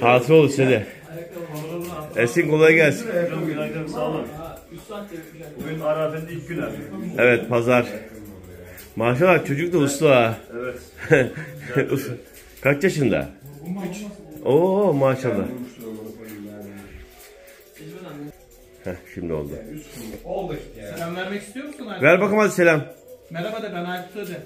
Hasıl olur size. Esin kolay gelsin. Hocam günaydın sağ olun. Bugün Arafet'in ilk günü. Evet pazar. Maşallah çocuk da uslu ha. Evet. Kaç yaşında? Oo maşallah. Heh, şimdi oldu. Selam vermek istiyor musun? Ver bakalım hadi selam. Merhaba de ben Aykut Öde.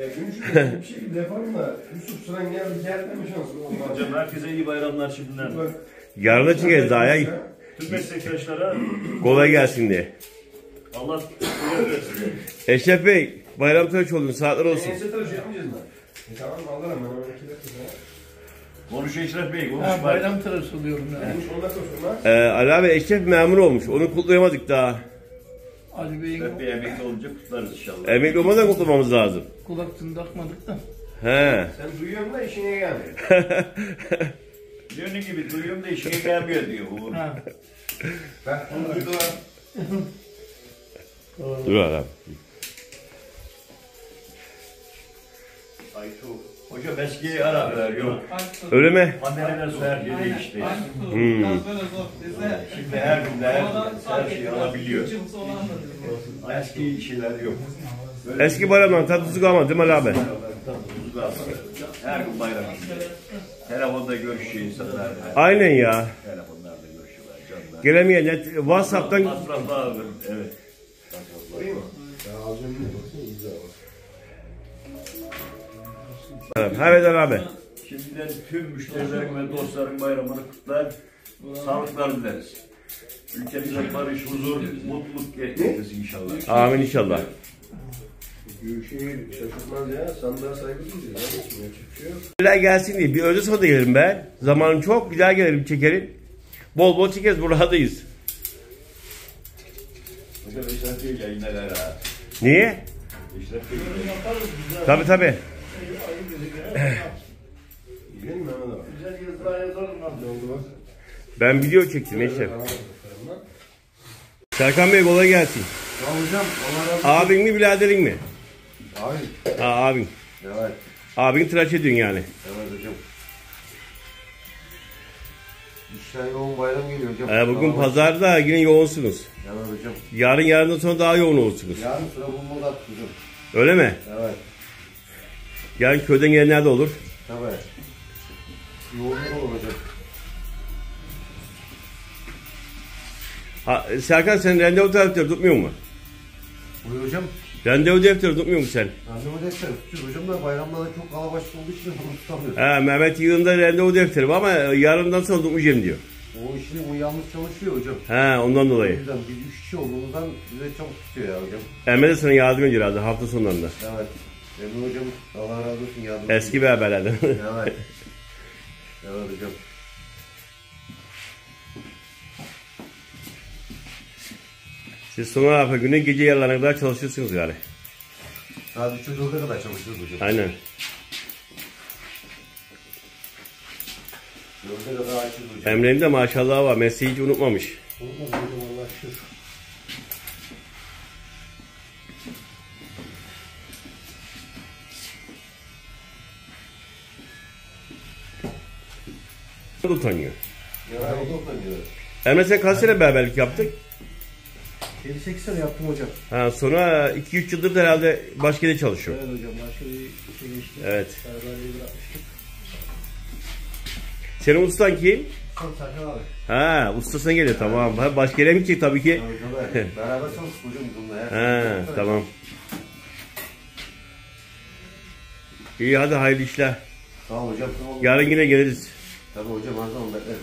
Ya gün şurada bir şekilde yapalım da Yusuf sıran geldi gelmeme şansı olmaz. Hocam herkese iyi bayramlar şimdiden. Bak, Yarın da çıkacağız daha ya. Tüm meslektaşlara Kolay gelsin diye. Allah kuvvet versin. Eşref Bey bayram tıraş oldun saatler olsun. Ense tıraşı yapmayacağız mı? E tamam alırım ben onu iki dakika sonra. Konuş Eşref Bey, konuş Ha, bayram. bayram tıraşı oluyorum ya. Olmuş 10 dakika sonra. Ee, Ali abi Eşref memur olmuş. Onu kutlayamadık daha. Ali Bey'in Eşref Bey emekli olunca kutlarız inşallah. Emekli olmadan kutlamamız lazım. Kulakçını takmadık da. He. Sen duyuyorsun da işine gelmiyor. Diyor ne gibi duyuyorum da işine gelmiyor diyor. Uğur. Ha. Bak bunu duydular. Dur abi. Aytu. Hocam eski Araplar yok. Aykut Öde. Öyle mi? Anneler su her şey değişti. Hmm. Şimdi her gün her, her şeyi alabiliyor. Üç yıl sonra anladım. Eski şeyler yok. Eski bayramdan tatlısı kalmadı değil mi Ali abi? Tuzu da almadı. Her gün bayram. Telefonda görüşüyor insanlar. Aynen ya. Telefonlarda görüşüyorlar canlar. Gelemeyenler Whatsapp'tan Masrafı ağır, evet. Evet abi. Şimdiden tüm müşterilerin ve dostların bayramını kutlar. Sağlıklar dileriz. Ülkemize barış, huzur, mutluluk getirsin inşallah. Amin inşallah. Büyükşehir şaşırtmaz ya. Sandığa saygı duyuyor. Ne geçmiyor? Yapacak bir şey yok. Gelsin diye bir öde sonra da gelirim ben. Zamanım çok bir daha gelirim çekerim. Bol bol çekeriz buradayız. Hocam Eşref Bey yayınlar ha. Niye? Eşref Bey Tabi tabi. Değil mi Mehmet abi? Güzel yazılar Ne oldu bak? Ben video çektim Eşref. Serkan Bey kolay gelsin. lan. Ya hocam Allah razı olsun. Abin mi biraderin mi? Abi. Ha abin. Evet. Abin tıraş ediyorsun yani. Evet hocam. İşler yoğun bayram geliyor hocam. Ee, bugün Tamam. pazarda yine yoğunsunuz. Evet hocam. Yarın yarından sonra daha yoğun olursunuz. Yarın sıra bulmalı hocam. Öyle mi? Evet. Yarın köyden gelenler de olur. Tabii. Yoğunluk olur hocam. Ha, Serkan sen randevu defteri tutmuyor mu? Buyur hocam. Randevu defteri tutmuyor mu sen? Randevu defteri tutuyoruz hocam da bayramlarda çok kalabalık olduğu için onu tutamıyoruz. Ha, Mehmet yığında randevu defteri var ama yarından sonra tutmayacağım diyor. O işini o yalnız çalışıyor hocam. Ha ondan O dolayı. yüzden biz üç kişi olduğumuzdan bize çabuk tutuyor ya hocam. Emre de sana yardım ediyor herhalde hafta sonlarında. Evet. Emre hocam Allah razı olsun yardım Eski bir haberlerden. Evet. Evet hocam. Siz sonra hafta günü gece yarılarına kadar çalışıyorsunuz yani. Saat 3'e 4'e kadar çalışıyoruz hocam. Aynen. 4'e kadar açıyoruz hocam. Emre'nin de maşallah var. Mesleği hiç unutmamış. Olmaz hocam Allah şükür. Utanıyor. Ya o toplanıyor. Emre sen kaç sene beraberlik yaptık? 7-8 sene yaptım hocam. Ha, sonra 2-3 yıldır da herhalde başka yerde çalışıyor. Evet hocam başka bir şey geçti. Evet. Bırakmıştık. Senin ustan kim? Son Serkan abi. Ha ustasına geliyor tamam. Ha, Başka yere mi gidecek tabii ki? Tabii tabii. Beraber çalıştık hocam bununla ya. Ha tamam. İyi hadi hayırlı işler. Ol hocam. Ol. Yarın yine geliriz. Tabii hocam her zaman bekleriz.